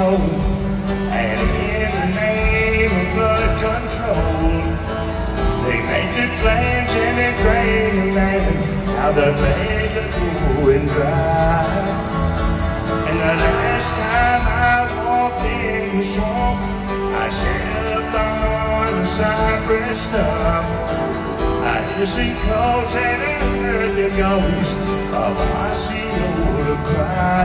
and And in the name of blood control, they make the plans and they drain the land. Now the veins are cool and dry. And the last time I walked in the swamp, I sat on the cypress stump. I see close and I heard the ghost of Osceola cry.